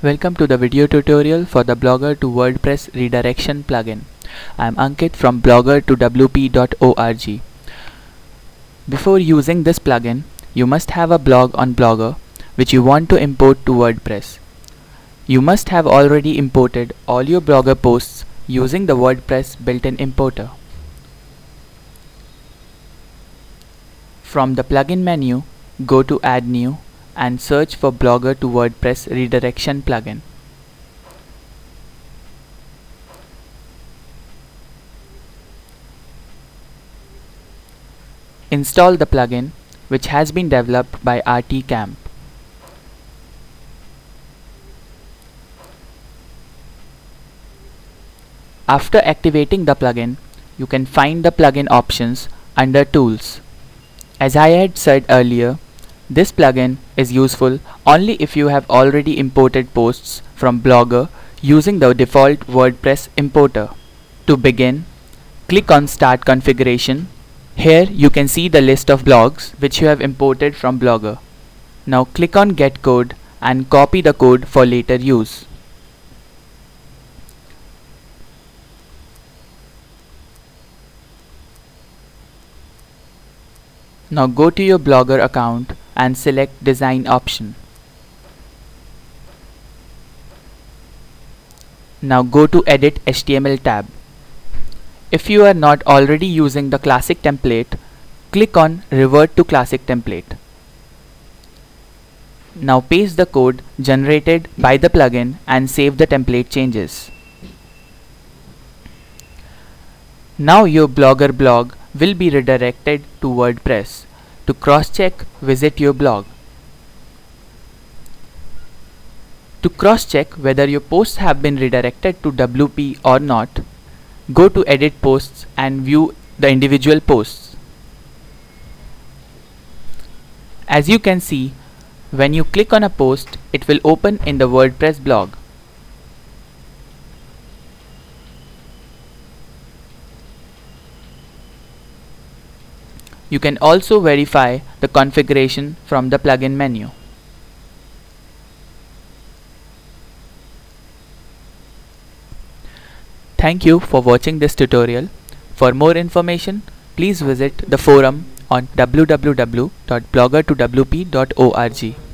Welcome to the video tutorial for the Blogger to WordPress redirection plugin. I am Ankit from blogger to wp.org. Before using this plugin, you must have a blog on Blogger which you want to import to WordPress. You must have already imported all your Blogger posts using the WordPress built-in importer. From the plugin menu, go to Add New and search for Blogger to WordPress redirection plugin. Install the plugin which has been developed by rtCamp. After activating the plugin, you can find the plugin options under Tools. As I had said earlier, this plugin is useful only if you have already imported posts from Blogger using the default WordPress importer. To begin, click on Start Configuration. Here you can see the list of blogs which you have imported from Blogger. Now click on Get Code and copy the code for later use. Now go to your Blogger account and select design option. Now go to edit HTML tab. If you are not already using the classic template, click on revert to classic template. Now paste the code generated by the plugin and save the template changes. Now your Blogger blog will be redirected to WordPress. To cross-check, visit your blog. To cross-check whether your posts have been redirected to WP or not, go to Edit Posts and view the individual posts. As you can see, when you click on a post, it will open in the WordPress blog. You can also verify the configuration from the plugin menu. Thank you for watching this tutorial. For more information, please visit the forum on www.blogger2wp.org.